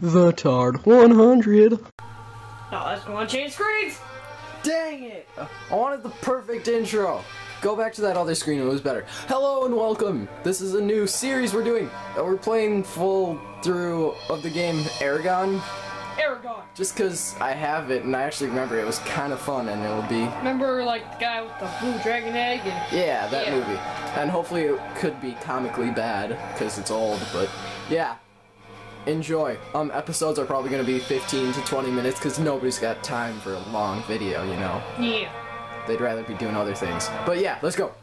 The Tard 100. No, that's going to change screens. Dang it! I wanted the perfect intro. Go back to that other screen, it was better. Hello and welcome! This is a new series we're doing. Uh, We're playing full through of the game Eragon, Eragon. just because I have it and I actually remember it was kind of fun and it'll be... Remember, like, the guy with the blue dragon egg? And Yeah, that Yeah. movie. And hopefully it could be comically bad, because it's old, but yeah. Enjoy. Um, episodes are probably going to be 15 to 20 minutes, because nobody's got time for a long video, you know? yeah. They'd rather be doing other things. But yeah, let's go.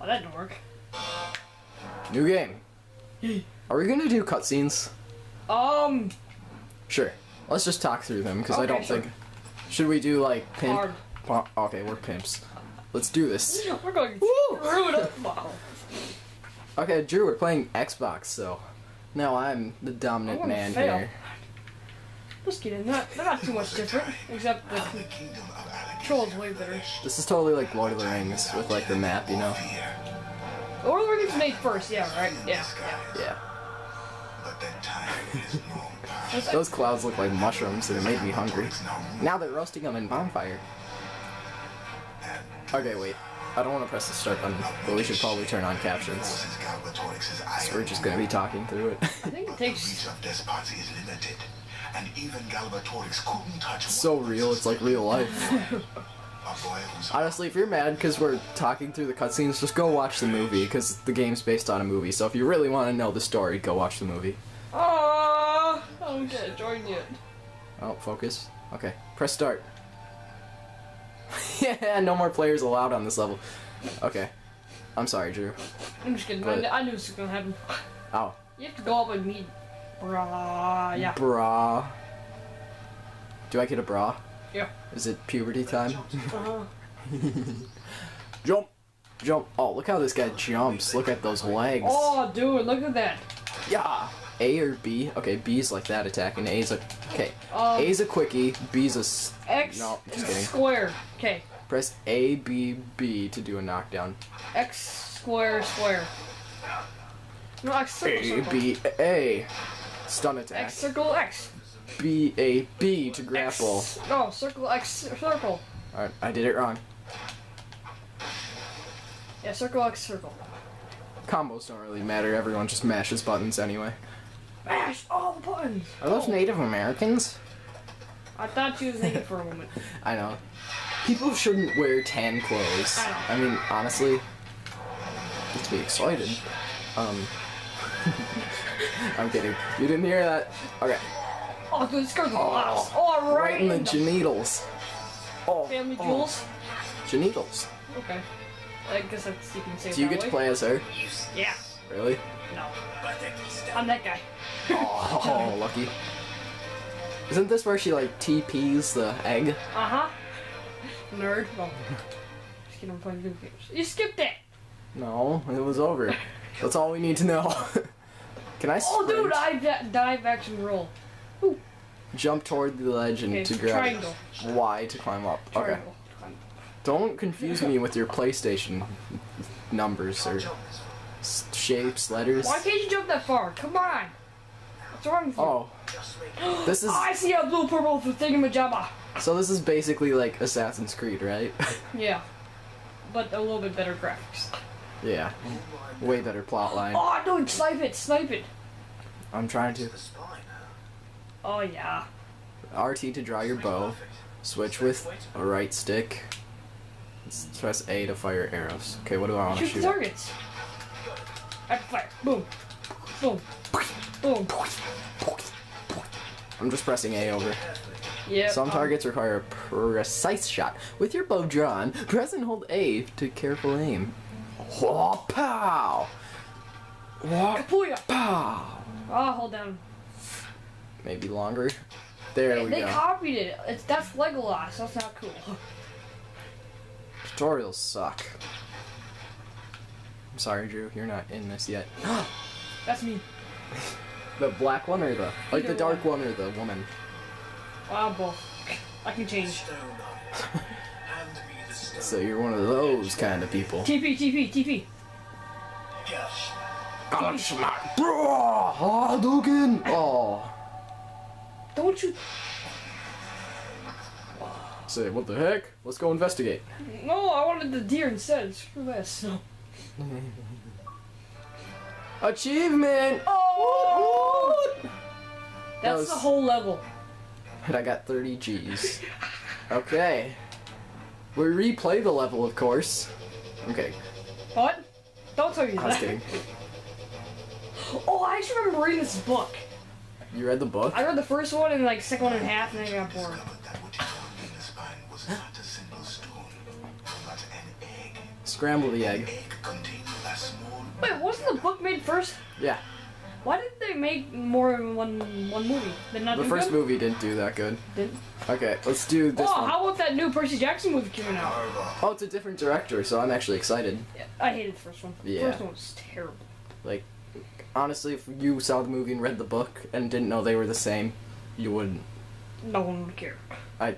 Oh, that didn't work. New game. Are we gonna do cutscenes? Um, Sure. Let's just talk through them because I don't sure. think. Should we do like pimp? Hard. Okay, we're pimps. Let's do this. we're going Woo! through it. Wow. Okay, Drew, we're playing Xbox, so now I'm the dominant I man fail. here. Just kidding. Not, they're not too much different, except the control's way better. This is totally like Lord of the Rings with like the map, you know? Lord of the Rings made first, yeah, right? Yeah, yeah. Yeah. But that time is long past. That's- Those clouds look like mushrooms and it made me hungry. Now they're roasting them in bonfire. Okay, wait. I don't want to press the start button, but we should probably turn on captions. Since Galbatorix's So we're just gonna be talking through it. I think it reach takes. of despots is limited, and even Galbatorix couldn't touch so real, it's like real life. A boy whose Honestly, if you're mad because we're talking through the cutscenes, just go watch the movie because the game's based on a movie. So if you really want to know the story, go watch the movie. Oh, I don't get joined yet. Oh, focus. Okay, press start. yeah, no more players allowed on this level. Okay, I'm sorry, Drew. I'm just kidding. But- I, knew this was gonna happen. Oh, You have to go up and meet. Brah, yeah. bra. Do I get a bra? Yeah. Is it puberty time? Uh-huh. Jump, jump. Oh, look how this guy jumps. Look at those legs. Oh, dude, look at that. Yeah. A or B? Okay, B's like that attack, and A's a okay. Um, A's a quickie. B's a s- X No, just and kidding. square. Okay. Press A B B to do a knockdown. X square square. No, X circle A circle. B A. Stun attack. X circle X. B A B to grapple. X. No, circle X circle. Alright, I did it wrong. Yeah, circle X circle. Combos don't really matter. Everyone just mashes buttons anyway. Mash all the buttons. Are those Oh, Native Americans? I thought you was naked for a moment. I know. People shouldn't wear tan clothes. I. I mean, honestly, to be excited. Um, I'm kidding. You didn't hear that? Okay. Oh, dude, this girl's. Oh, right, Right in the genitals. Oh, family oh, jewels. genitals. Okay. I guess that's you can say. Do you get to way. play as her? Yeah. Really? No. I'm that guy. Oh, lucky. Isn't this where she like TPs the egg? Uh huh. Nerd. Well, just kidding. I'm playing video games. You skipped it. No, it was over. That's all we need to know. Can I Oh, dude, I dive action roll. jump toward the ledge and Okay, to grab triangle. Y to climb up? Okay. Triangle. Don't confuse me with your PlayStation numbers or shapes, letters. Why can't you jump that far? Come on. What's wrong with you? Oh, this is Oh, I see a blue purple for thingamajabba. So. This is basically like Assassin's Creed, right? Yeah. But a little bit better graphics. yeah, way better plot line. Oh, dude, snipe it, snipe it. I'm trying to Oh, yeah. RT to draw your bow. Switch with a right stick. Let's press A to fire arrows. Okay, what do I want to Shoot shoot? targets. At fire. Boom. Boom. Boom. I'm just pressing A over. Yeah. Some targets require a precise shot. With your bow drawn, press and hold A to careful aim. Whoa, pow! Whoa, pow! Oh, hold down. Maybe longer. There we they go. They copied it. It's that's Legolas. That's not cool. Tutorials suck. I'm sorry, Drew. You're not in this yet. That's me. the black one or the like the dark one or the woman? Wow, both. I can change. So you're one of those kind of people. TP, TP, TP. God, smack. Bro, ah, Hadouken! Oh, Don't you? Ah. Say, what the heck? Let's go investigate. No, I wanted the deer instead. Screw this. No. Achievement! Oh! That That's was- the whole level. And I got 30 G's. Okay. We replay the level, of course. Okay, What? Don't tell me I was that. kidding. Oh, I actually remember reading this book. You read the book? I read the first one and like second one and a half, and then I got bored. Discovered that what he found spine was not a simple stone, but an egg. Scramble the egg. Egg contained a small. Wait, wasn't the book made first? Yeah, Why did they make more than one one movie? Did not the first good? movie didn't do that good. Didn't. Okay, let's do this Oh, one. how about that new Percy Jackson movie coming out? Oh, it's a different director, so I'm actually excited. Yeah, I hated the first one. The Yeah. first one was terrible. Like, honestly, if you saw the movie and read the book and didn't know they were the same, you wouldn't. No one would care. I.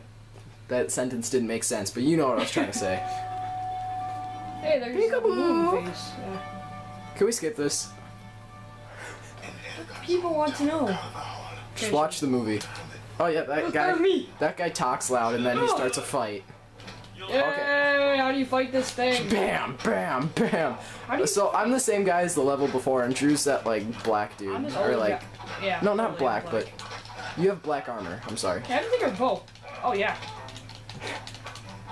That sentence didn't make sense, but you know what I was trying to say. Hey, there's a moon face. Yeah. Can we skip this? People want to know. Just watch the movie. Oh yeah, that guy. That guy talks loud and then he starts a fight. Yay! How do you fight this thing? Bam, bam, bam. How do you So I'm the same guy as the level before, and Drew's that like black dude, I'm or like guy. Yeah. no, not totally black, but you have black armor. I'm sorry. Okay, I didn't think of bow. Oh yeah.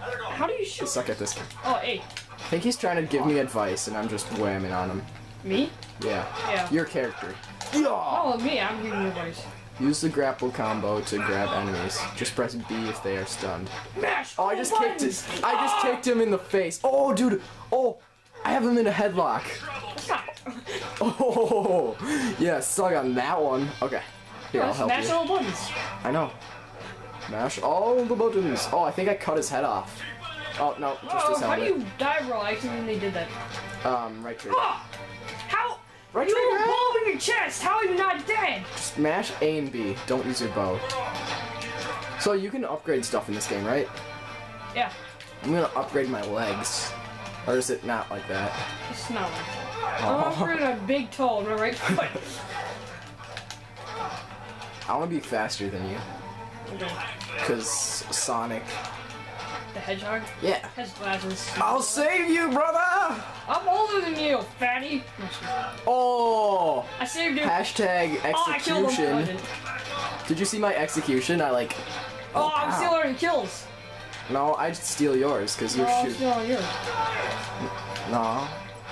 How do you I shoot? suck at this. Oh, hey, I think he's trying to give me advice, and I'm just whamming on him. me? Yeah. Yeah. Your character. Oh, me. I'm giving you advice. Use the grapple combo to grab enemies. Just press B if they are stunned. Mash. Oh, I just kicked it. I just kicked him in the face. Oh, dude. Oh, I have him in a headlock. Oh, yeah, suck on that one. Okay. Here, I'll help Smash you. all buttons. I know. Mash all the buttons. Oh, I think I cut his head off. Oh, no, just his how do you die roll? I accidentally did that. Um, right trigger. Oh! Right you have a ball in your chest. How are you not dead? Smash A and B. Don't use your bow. So you can upgrade stuff in this game, right? Yeah. I'm gonna upgrade my legs. Or is it not like that? It's not. like that. Oh. I'm offering a big toe on my right foot. I wanna be faster than you. Okay. Cause Sonic. The hedgehog Yeah. has glasses. I'll save you, brother! I'm older you, fatty. Oh! I saved you. Hashtag Oh, I killed him. I execution. didn't. Did you see my execution? I like. Oh, I'm Ow. still earning kills. No, I'd steal yours because you're Oh, I'm shooting. on yours. No.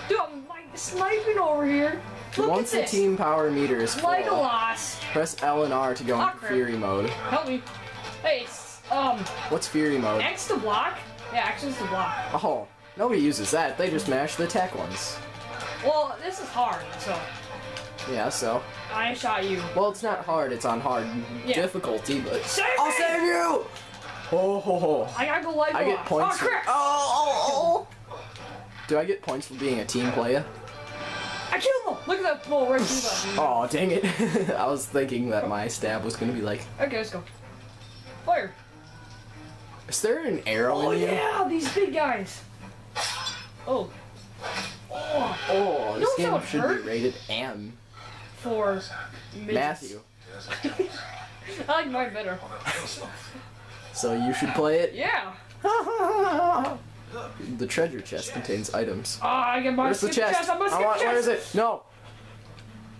Dude, I'm like sniping over here. Look Once at the team power meter is full, Legolas. press L and R to go into crap. Fury mode. Help me. Hey, it's, um, What's Fury mode? X to block? Yeah, X is to block. Oh, nobody uses that. They just mash the attack ones. Well, this is hard, so Yeah, so. I shot you. Well, it's not hard. It's on hard Yeah. difficulty, but. Save I'll me! save you! Oh, ho, ho. I gotta go Legolas. I get points. Oh, crap! Oh, oh, oh. Do I get points for being a team player? I killed him! Look at that little red through that. Oh, dang it. I was thinking that my stab was gonna be like. Okay, let's go. Fire. Is there an arrow Oh, in you? yeah, these big guys. Oh. Oh, Oh, this game should hurt? be rated M. for. Matthew. I like mine better. So you should play it. Yeah. The treasure chest contains items. Oh, I get my Where's the skip chest? I'm gonna I want- chest. where is it? No.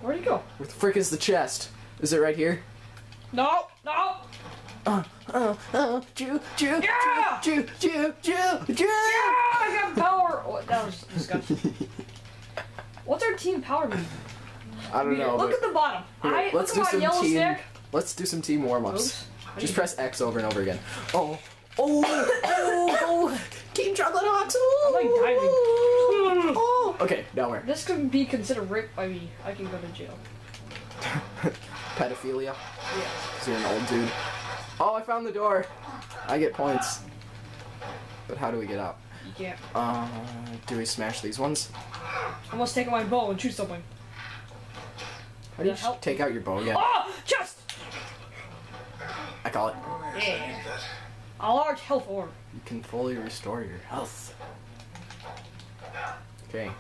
Where'd he go? Where the frick is the chest? Is it right here? No, no. Uh, uh, uh, Jew, Jew, Yeah! Jew, Jew, Jew, Jew. Ah, I got power. Oh, that was disgusting. What's our team power mean? I don't know. look at the bottom. here, I, let's look do at my some yellow team. stick. Let's do some team warm-ups. Oops. How do Just press X over and over again. Oh, oh, oh, oh. Team Chocolate Ox. I'm like diving. Oh. Okay, now where? This could be considered rape by me. I can go to jail. Pedophilia. Yeah. Cause you're an old dude. Oh, I found the door. I get points. But how do we get out? You can't. Uh, do we smash these ones? I must take out my bow and shoot something. How do you help. take out your bow again? Oh, chest! I call it. Yeah. A large health orb. You can fully restore your health. Okay.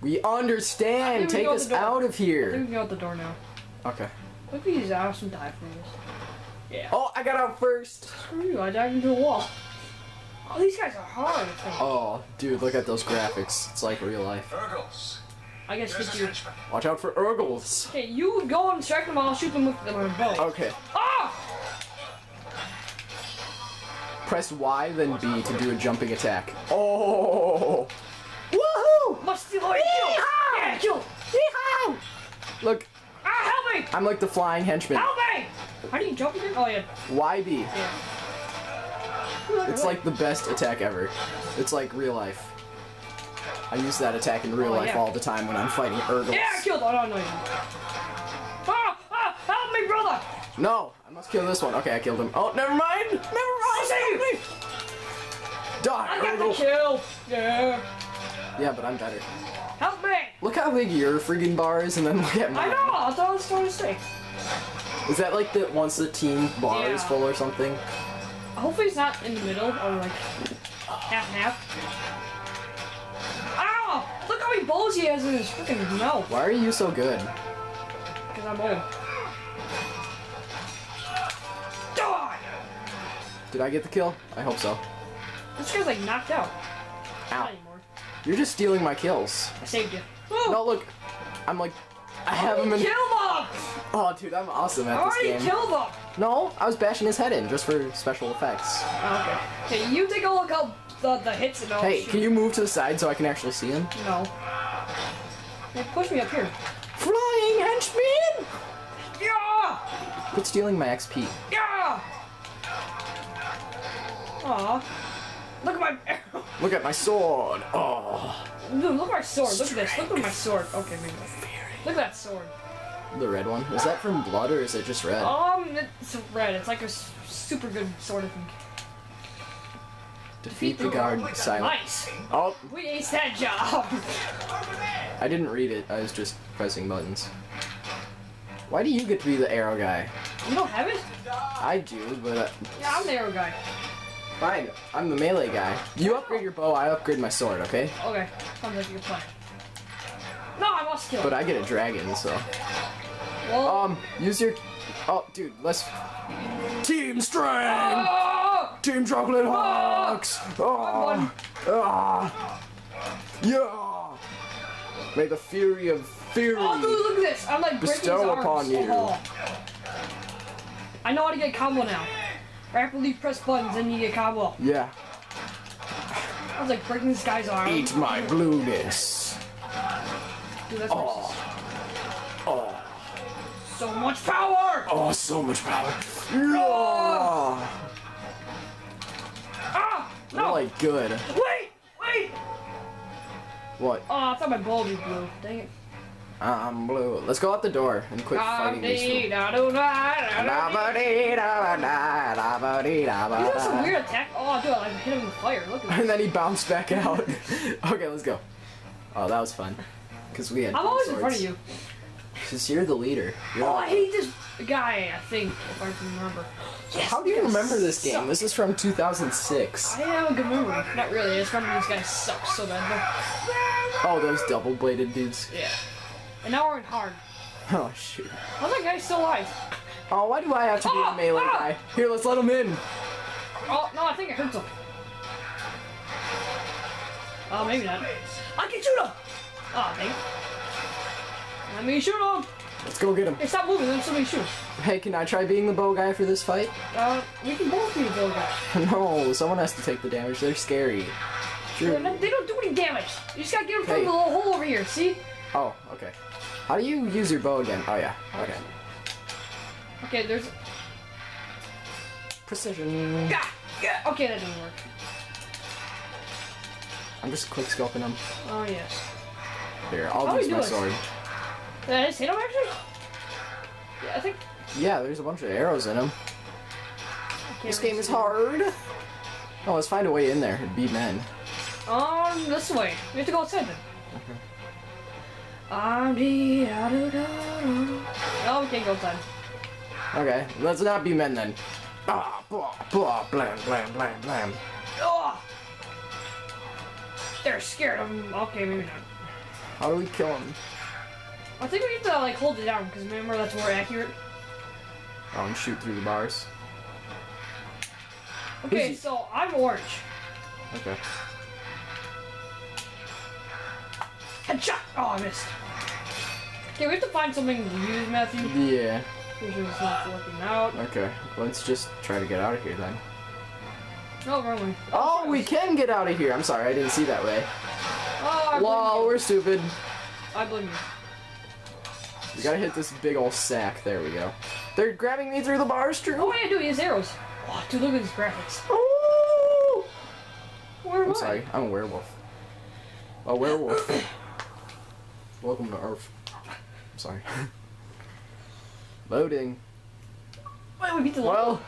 We understand. We Take us out of I think we can go out the door now. Okay. Look at these awesome dive frames. Yeah. Oh, I got out first. Screw you, I dived into a wall. Oh, these guys are hard. Oh, dude, look at those graphics. It's like real life. Urgals. I guess There's hit a you. henchman. Watch out for Urgals. Okay, you go and strike them. I'll shoot them with my bow. Okay. Ah! Press Y, then B to do a jumping attack. Oh! Woohoo! Must steal all your kills. Yeah, kill. Yeehaw! Look, Ah, help me! I'm like the flying henchman. Help me! How do you jump again? Oh yeah. YB. Yeah. It's like the best attack ever. It's like real life. I use that attack in real Oh, life yeah. all the time when I'm fighting Urgals. Yeah, I killed. Oh no, no. Ah, ah, help me, brother! No, I must kill this one. Okay, I killed him. Oh, never mind. Never mind. save me. Die, I got the kill. Yeah. Yeah, but I'm better. Help me! Look how big your friggin' bar is, and then look at I mine. know. That's what I was trying to say. Is that like the once the team bar is full or something? Hopefully it's not in the middle or like half and half. Ow! Look how many balls he has in his freaking mouth. Why are you so good? Because I'm old. Die! Did I get the kill? I hope so. This guy's like knocked out. Ow. You're just stealing my kills. I saved you. No, look. I'm like, I oh, have him in. them! Oh, dude, I'm awesome I at this already killed him! No, I was bashing his head in just for special effects. Okay. Okay, you take a look how the, the hits and all. Hey, can you move to the side so I can actually see him? No. Hey, push me up here. Flying henchman! Yeah! Quit stealing my XP. Yeah! Aw. Look at my arrow. Look at my sword. Oh, Dude, look at my sword. Look at this. Look at my sword. Okay, maybe. Look at that sword. The red one. Is that from blood or is it just red? Um, it's red. It's like a super good sword, I think. Defeat the guard silent. Nice. Oh, We aced that job. I didn't read it. I was just pressing buttons. Why do you get to be the arrow guy? You don't have it? I do, but uh, Yeah, I'm the arrow guy. fine. I'm the melee guy. You upgrade your bow, I upgrade my sword, okay? Okay, sounds like a good plan. No, I lost skill. But I get a dragon, so. Well, Um, use your. Oh, dude, let's. Team strength! oh! Team chocolate hawks! won. Oh, ah, yeah! May the fury of fury. Oh, dude, look at this! I'm like breaking Bestow upon you. Oh. I know how to get combo now. Rapidly press buttons and you get combo. Yeah. I was like breaking this guy's arm. Eat my blueness. Dude, that's. Oh. So much power! Oh, so much power. Yeah. Ah! You're No! like good. Wait! Wait! What? Oh, I thought my bulb was blue. Dang it. Uh, I'm blue. Let's go out the door and quit ah, fighting these He people. does some weird attack. Oh, dude, I hit him with fire. Look at And this. then he bounced back out. okay, let's go. Oh, that was fun. Because we had I'm always in front of you. Because you're the leader. You're Oh, like- I hate this guy, I think, if I can remember. Yes, How do you remember this game? This is from 2006. I have a good memory. Not really. I just remember this guy sucks so bad. Oh, those double bladed dudes. Yeah. And now we're in hard. Oh, shoot. How's that guy still alive? Oh, why do I have to be a Ah, melee ah. guy? Here, let's let him in. Oh, no, I think it hurts him. Oh, maybe not. I can shoot him! Oh, dang Let me shoot him! Let's go get him. Hey, stop moving. Let somebody shoot. Hey, can I try being the bow guy for this fight? Uh, we can both be the build guy. No, someone has to take the damage. They're scary. Sure. not- They don't do any damage. You just gotta get them through Hey. the little hole over here, see? Oh, okay. How do you use your bow again? Oh, yeah. Okay. Okay, there's... Precision. Gah! Yeah. Okay, that didn't work. I'm just quick scoping them. Oh, yes. Here, I'll How use my sword. Did I just hit him, actually? Yeah, I think... Yeah, there's a bunch of arrows in them. This game is hard. Oh, let's find a way in there and beat men. Um, this way. We have to go outside then. Um, dee, da, do, da. No, we can't go outside. Okay, let's not be men then. Ah, blah, blah, blam, blam, blam, blam. Oh! They're scared of him. Okay, maybe not. How do we kill him? I think we have to like hold it down because remember that's more accurate. Oh, and shoot through the bars. Okay, so I'm orange. Okay. Headshot! Oh, I missed. Okay, we have to find something to use, Matthew. Yeah. Pretty sure not out. Okay. Let's just try to get out of here then. No, wrong way. Oh, we can get out of here. I'm sorry, I didn't see that way. Oh, I you. we're stupid. I blame you. We gotta hit this big old sack. There we go. They're grabbing me through the bars, Oh, Drew. wait, I do use arrows. Oh, dude, look at these graphics. Oh! Where I'm I? sorry, I'm a werewolf. A werewolf. Welcome to Earth. I'm sorry. Loading. Wait, we beat the Well,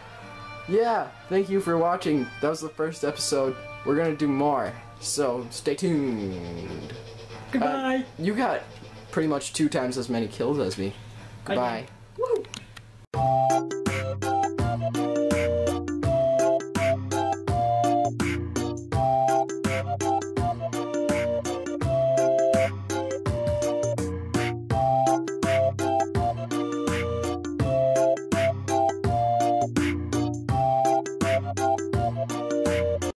yeah, thank you for watching. That was the first episode. We're gonna do more, so stay tuned. Goodbye. Uh, you got pretty much two times as many kills as me. Goodbye. did.